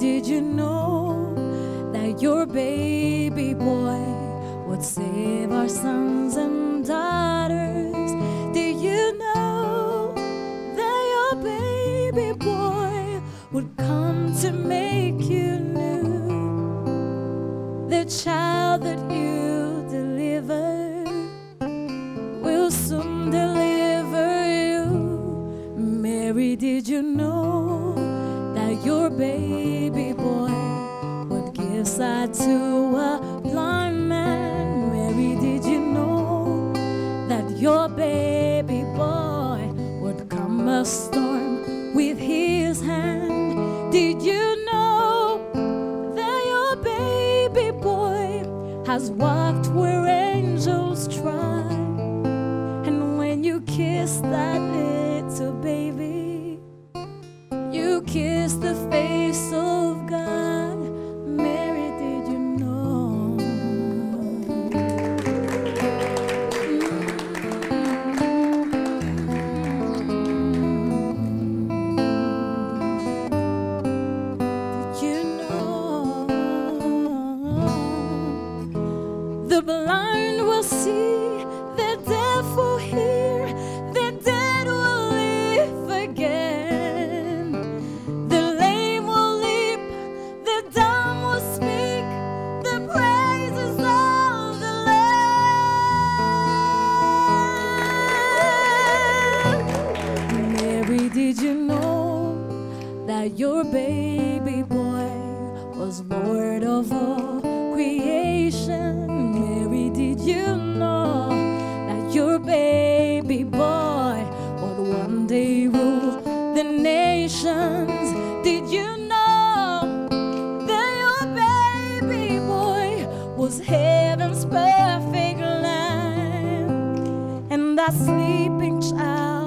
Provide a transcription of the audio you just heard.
did you know that your baby boy would save our sons and daughters? Did you know that your baby boy would come to make you new? The child that you delivered. Baby boy What give sight to a blind man? Mary, did you know that your baby boy would come a storm with his hand? Did you know that your baby boy has walked where angels trod? And when you kiss that The blind will see, the deaf will hear, the dead will live again. The lame will leap, the dumb will speak, the praises of the Lamb. Mary, did you know that your baby boy was Lord you know that your baby boy would one day rule the nations? Did you know that your baby boy was heaven's perfect lamb? And that sleeping child